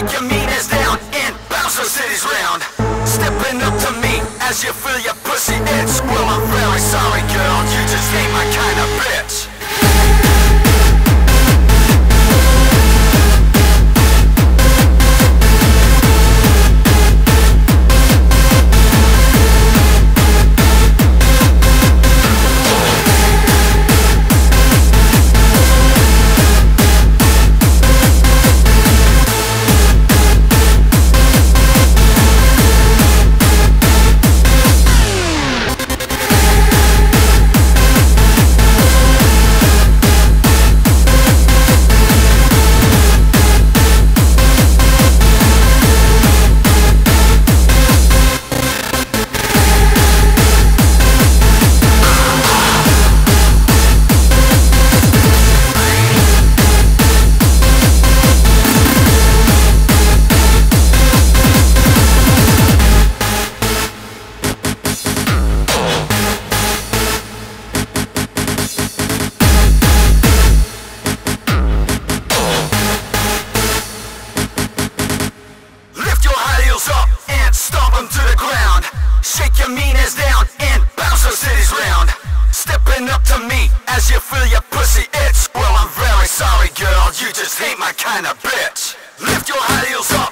kick your meters down in bounce City's round. Stepping up to me as you feel your pussy itch. Well, I'm very sorry, girl, you just ain't my kind. your mean ass down and bounce those cities round. Stepping up to me as you feel your pussy itch. Well, I'm very sorry, girl, you just ain't my kind of bitch. Lift your high heels up.